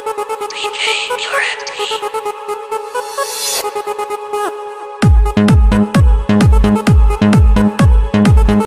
DJ Pure